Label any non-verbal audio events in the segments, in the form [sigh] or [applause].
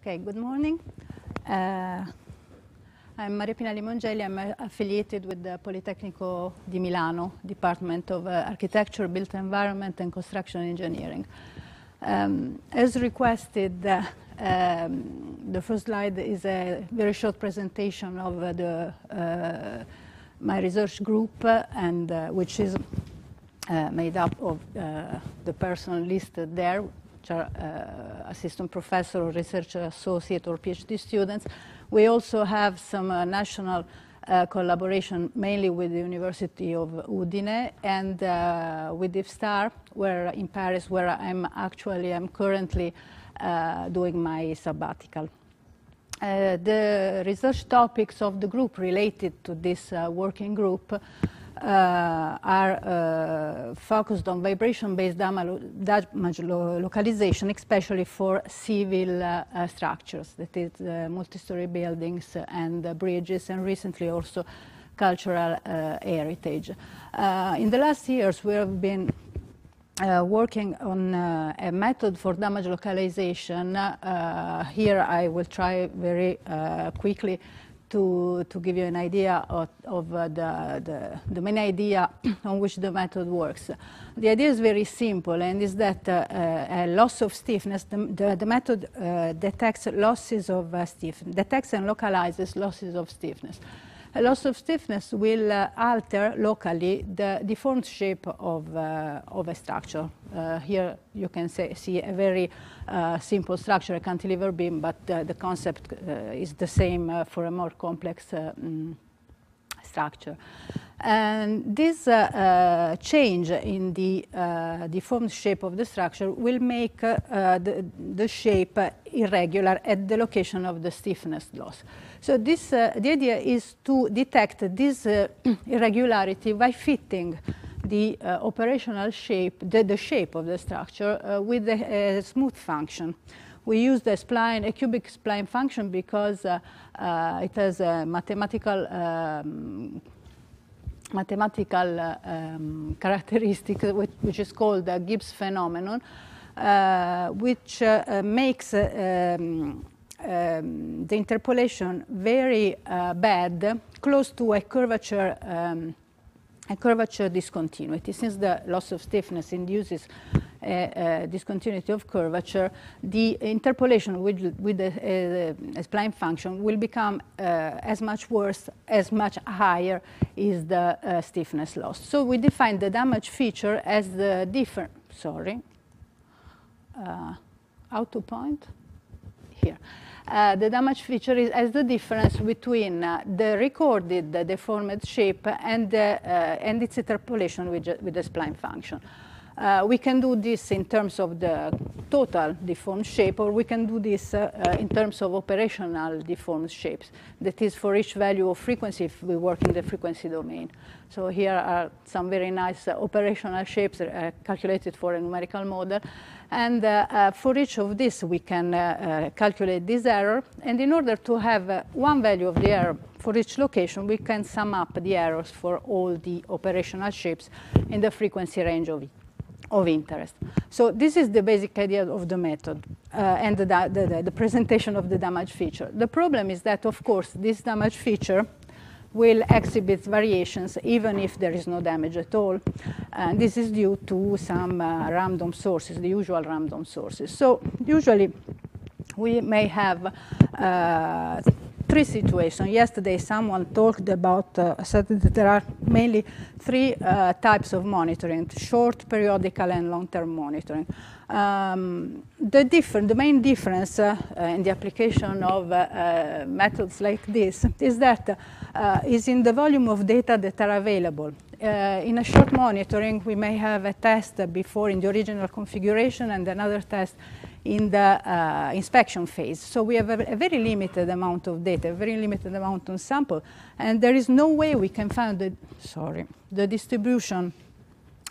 Okay, good morning. Uh, I'm Maria Pina Limongelli. I'm uh, affiliated with the Politecnico di Milano Department of uh, Architecture, Built Environment and Construction Engineering. Um, as requested, uh, um, the first slide is a very short presentation of uh, the, uh, my research group, and which is made up of the person listed there, which are assistant professor or research associate or PhD students. We also have some uh, national uh, collaboration mainly with the University of Udine and uh, with IFSTTAR, where in Paris, where I'm actually I'm currently uh, doing my sabbatical. Uh, the research topics of the group related to this uh, working group uh, are uh, focused on vibration-based damage localization, especially for civil uh, structures, that is multi-story buildings and bridges, and recently also cultural heritage. in the last years, we have been uh, working on uh, a method for damage localization. Uh, here I will try very quickly to, to give you an idea of, of uh, the, the, the, main idea [clears throat] on which the method works. The idea is very simple and is that uh, uh a loss of stiffness, the, the, the method uh, detects losses of uh, stiffness, detects and localizes losses of stiffness. A loss of stiffness will uh, alter locally the deformed shape of, uh, of a structure. Uh, here you can say, see a very uh, simple structure, a cantilever beam, but the concept uh, is the same uh, for a more complex mm, structure. And this uh, uh, change in the uh, deformed shape of the structure will make the, the, shape irregular at the location of the stiffness loss. So this, uh, the idea is to detect this uh, [clears throat] irregularity by fitting the uh, operational shape, the, the, shape of the structure uh, with a, a, smooth function. We use the spline, a cubic spline function because uh, uh, it has a mathematical um, mathematical um, [laughs] characteristic which, which, is called the Gibbs phenomenon, which makes um, um, the interpolation very uh, bad, close to a curvature, um, a curvature discontinuity. Since the loss of stiffness induces a, a discontinuity of curvature, the interpolation with, with the uh, spline function will become uh, as much worse, as much higher is the uh, stiffness loss. So we define the damage feature as the different, sorry, uh, out to point. Uh, the damage feature is as the difference between uh, the recorded uh, deformed shape and, uh, and its interpolation with, with the spline function. Uh, we can do this in terms of the total deformed shape, or we can do this uh, uh, in terms of operational deformed shapes. That is for each value of frequency if we work in the frequency domain. So here are some very nice operational shapes calculated for a numerical model. And uh, uh, for each of these, we can uh, calculate this error. And in order to have one value of the error for each location, we can sum up the errors for all the operational shapes in the frequency range of, of interest. So this is the basic idea of the method uh, and the, the, the, presentation of the damage feature. The problem is that, of course, this damage feature will exhibit variations even if there is no damage at all. And this is due to some uh, random sources, the usual random sources. So usually we may have uh, three situations. Yesterday someone talked about, uh, said that there are mainly three uh, types of monitoring, short, periodical, and long-term monitoring. Um, the, the main difference uh, in the application of uh, uh, methods like this is that uh, is in the volume of data that are available. Uh, in a short monitoring, we may have a test before in the original configuration and another test in the uh, inspection phase. So we have a, a, very limited amount of data, a very limited amount of sample, and there is no way we can find the, sorry, the distribution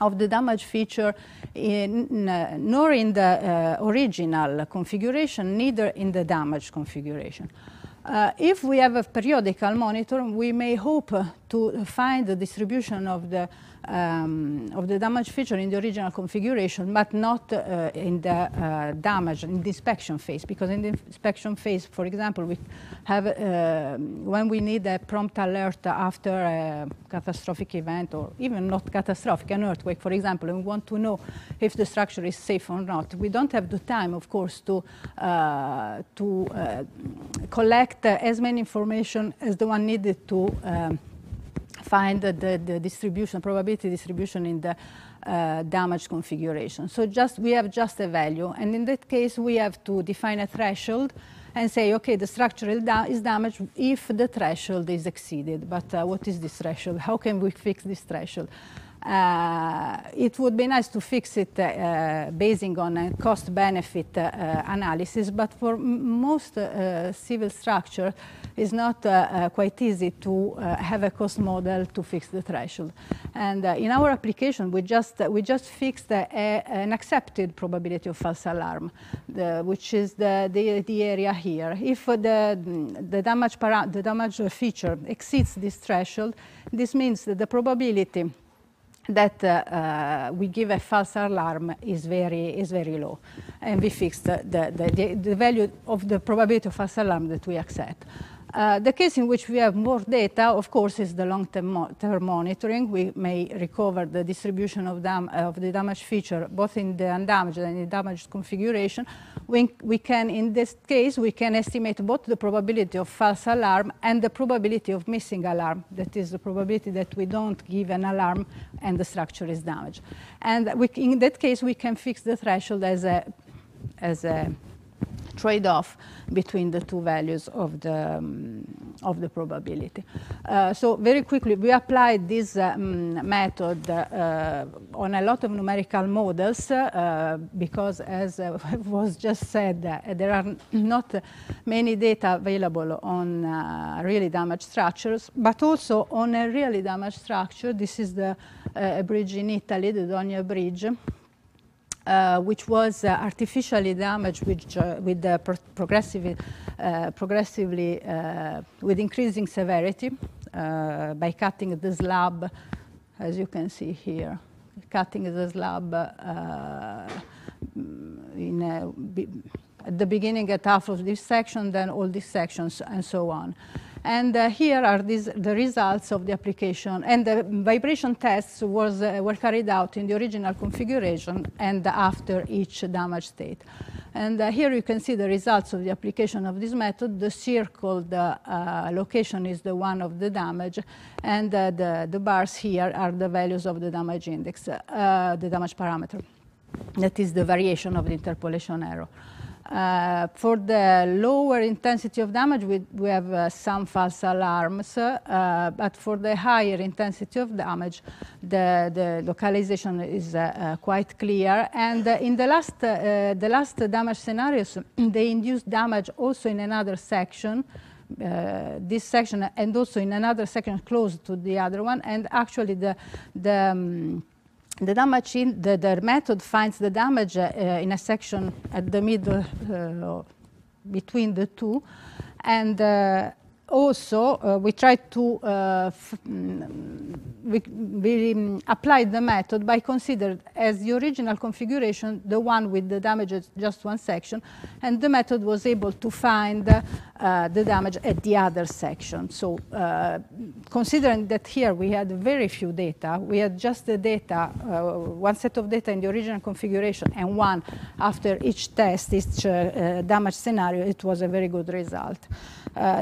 of the damage feature in, uh, nor in the uh, original configuration, neither in the damage configuration. Uh, if we have a periodical monitor, we may hope to find the distribution of the um, of the damage feature in the original configuration, but not uh, in the uh, damage, in the inspection phase. Because in the inspection phase, for example, we have, uh, when we need a prompt alert after a catastrophic event, or even not catastrophic, an earthquake, for example, and we want to know if the structure is safe or not. We don't have the time, of course, to, uh, to uh, collect as many information as the one needed to um, find the, the distribution, probability distribution in the uh, damage configuration. So just we have just a value, and in that case we have to define a threshold and say, okay, the structure is damaged if the threshold is exceeded. But uh, what is this threshold? How can we fix this threshold? Uh, it would be nice to fix it uh, basing on a cost-benefit uh, analysis, but for most uh, civil structure, it's not uh, uh, quite easy to have a cost model to fix the threshold. And in our application, we just we just fixed a, an accepted probability of false alarm, the, which is the, the, the area here. If the the damage the damage feature exceeds this threshold, this means that the probability that uh, uh, we give a false alarm is very is very low, and we fixed the, the, the, the value of the probability of false alarm that we accept. Uh, the case in which we have more data, of course, is the long-term mo monitoring. We may recover the distribution of, of, the damage feature, both in the undamaged and the damaged configuration. We, we, can, in this case, we can estimate both the probability of false alarm and the probability of missing alarm. That is the probability that we don't give an alarm and the structure is damaged. And we, in that case, we can fix the threshold as a, as a trade-off between the two values of the, um, of the probability. Uh, so very quickly, we applied this um, method uh, on a lot of numerical models uh, because as uh, [laughs] was just said, uh, there are not many data available on really damaged structures, but also on a really damaged structure. This is the bridge in Italy, the Dogna Bridge. Uh, which was uh, artificially damaged with, uh, with pro progressive, uh, progressively uh, with increasing severity by cutting the slab, as you can see here, cutting the slab in a, at the beginning at half of this section, then all these sections, and so on. And uh, here are these, the results of the application. And the vibration tests was, uh, were carried out in the original configuration and after each damage state. And uh, here you can see the results of the application of this method. The circled uh, location is the one of the damage, and uh, the, the bars here are the values of the damage index, uh, the damage parameter. That is the variation of the interpolation error. Uh, for the lower intensity of damage, we, we have uh, some false alarms, uh, but for the higher intensity of damage, the, the localization is uh, uh, quite clear. And uh, in the last, the last damage scenarios, [clears throat] they induced damage also in another section, this section, and also in another section close to the other one. And actually, the, the um, the damage in the, the method finds the damage uh, in a section at the middle uh, between the two. And uh, also uh, we tried to uh, mm, we, we um, applied the method by considered as the original configuration the one with the damage just one section and the method was able to find uh, the damage at the other section. So uh, considering that here we had very few data we had just the data uh, one set of data in the original configuration and one after each test each uh, damage scenario it was a very good result.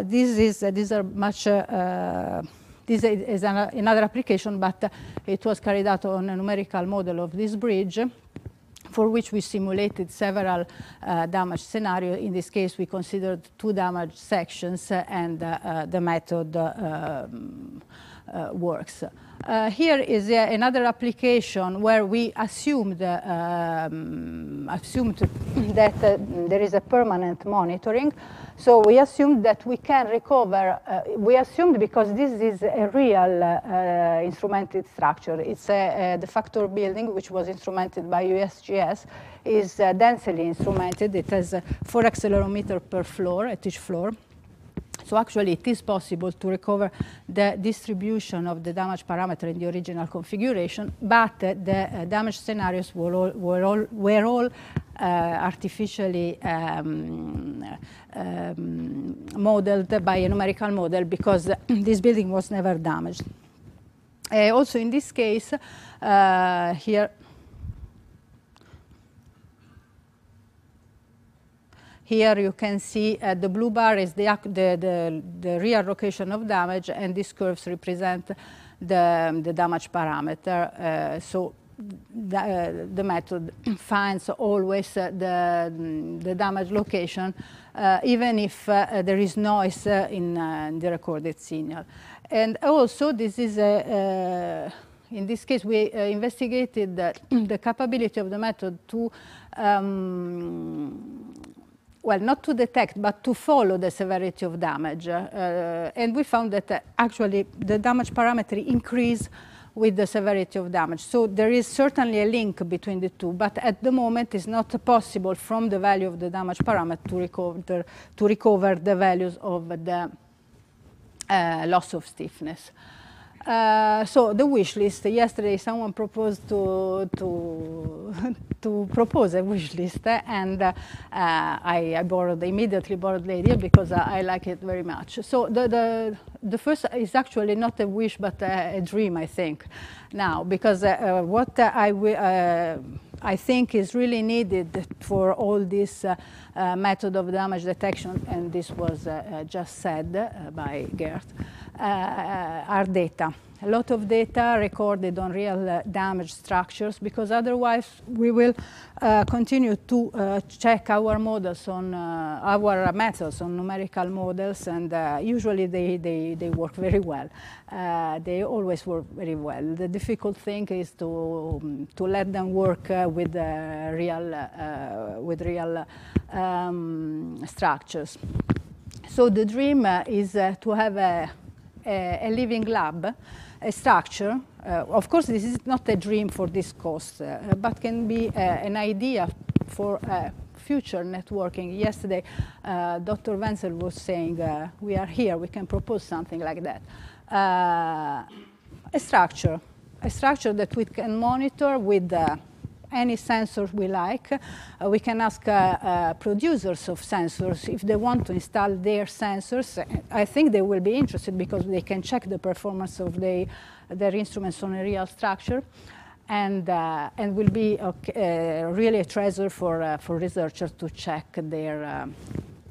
This is uh, these are much uh, this is another application, but it was carried out on a numerical model of this bridge for which we simulated several uh, damage scenarios. In this case, we considered two damage sections uh, and uh, the method um, works. Here is another application where we assumed, um, assumed that there is a permanent monitoring. So we assumed that we can recover, uh, we assumed because this is a real uh, instrumented structure. It's a, the factor building, which was instrumented by USGS, is uh, densely instrumented. It has four accelerometer per floor, at each floor. So actually, it is possible to recover the distribution of the damage parameter in the original configuration, but uh, the uh, damage scenarios were all, were all, were all uh, artificially um, um, modeled by a numerical model because [clears throat] this building was never damaged. Uh, also in this case, uh, here Here you can see uh, the blue bar is the, the, the, the, real location of damage, and these curves represent the, the damage parameter. Uh, so the, uh, the, method [clears throat] finds always uh, the, the damage location, uh, even if uh, there is noise in the recorded signal. And also, this is a in this case, we uh, investigated the, [clears throat] the, capability of the method to um, well, not to detect, but to follow the severity of damage. Uh, and we found that uh, actually the damage parameter increase with the severity of damage. So there is certainly a link between the two, but at the moment it's not possible from the value of the damage parameter to recover, to recover the values of the uh, loss of stiffness. Uh, so the wish list. Yesterday, someone proposed to to [laughs] to propose a wish list, and uh, I, I, borrowed immediately borrowed the idea because I, I, like it very much. So the the the first is actually not a wish but a, dream, I think, now because uh, uh what I uh, I think is really needed for all this uh, uh, method of damage detection, and this was uh, just said by Gert, are data a lot of data recorded on real uh, damaged structures because otherwise we will uh, continue to uh, check our models on uh, our methods on numerical models and uh, usually they, they, they work very well. Uh, they always work very well. The difficult thing is to, um, to let them work with real, with real um, structures. So the dream is to have a, a, a living lab a structure. Uh, of course, this is not a dream for this cost, uh, but can be uh, an idea for future networking. Yesterday, uh, Dr. Wenzel was saying, uh, we are here, we can propose something like that. Uh, a structure, a structure that we can monitor with any sensor we like. Uh, we can ask uh, uh, producers of sensors if they want to install their sensors. I think they will be interested because they can check the performance of their instruments on a real structure. And, uh, and will be okay, uh, really a treasure for, uh, for researchers to check their um,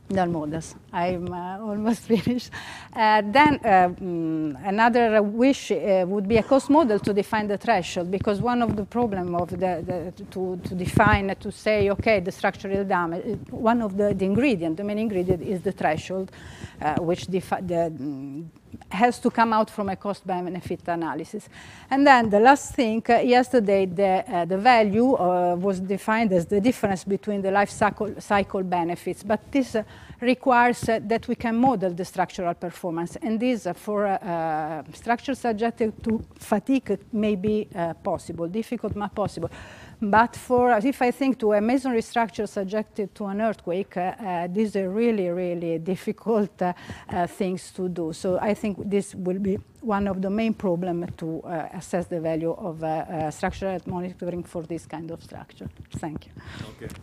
their models. I'm uh, almost [laughs] finished. Uh, then uh, mm, another wish would be a cost model to define the threshold because one of the problem of the, the to, to define to say okay the structural damage one of the, the ingredient the main ingredient is the threshold which the, mm, has to come out from a cost benefit analysis. And then the last thing, uh, yesterday the, uh, the value uh, was defined as the difference between the life cycle, cycle benefits, but this requires uh, that we can model the structural performance. And this uh, for structures subjected to fatigue may be possible, difficult but possible. But for, if I think to a masonry structure subjected to an earthquake, uh, uh, these are really, really difficult uh, uh, things to do. So I think this will be one of the main problems to uh, assess the value of uh, structural monitoring for this kind of structure. Thank you. Okay.